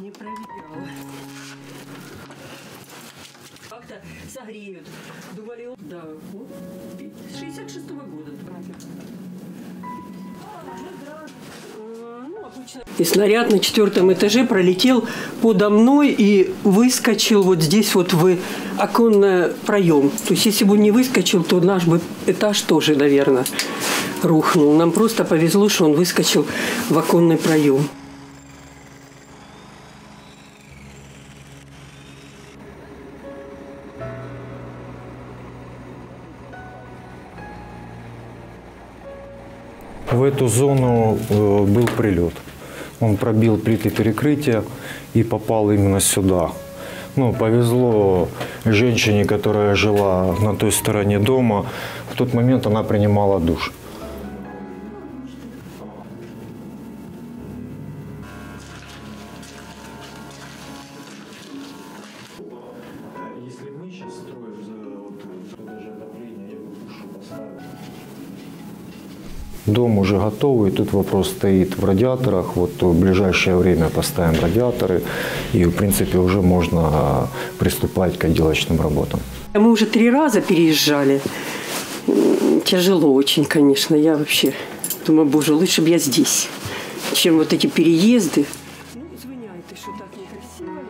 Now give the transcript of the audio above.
Не проверяла. Как-то согреют. Думали, да, вот, с 66-го года. И снаряд на четвертом этаже пролетел подо мной и выскочил вот здесь вот в оконный проем. То есть, если бы он не выскочил, то наш бы этаж тоже, наверное, рухнул. Нам просто повезло, что он выскочил в оконный проем. В эту зону э, был прилет. Он пробил плиты перекрытия и попал именно сюда. Ну, повезло женщине, которая жила на той стороне дома. В тот момент она принимала душ. Дом уже готовый, тут вопрос стоит в радиаторах. Вот в ближайшее время поставим радиаторы, и в принципе уже можно а, приступать к отделочным работам. Мы уже три раза переезжали. Тяжело очень, конечно. Я вообще думаю, боже, лучше бы я здесь, чем вот эти переезды. Ну, извиняйте, что так некрасиво.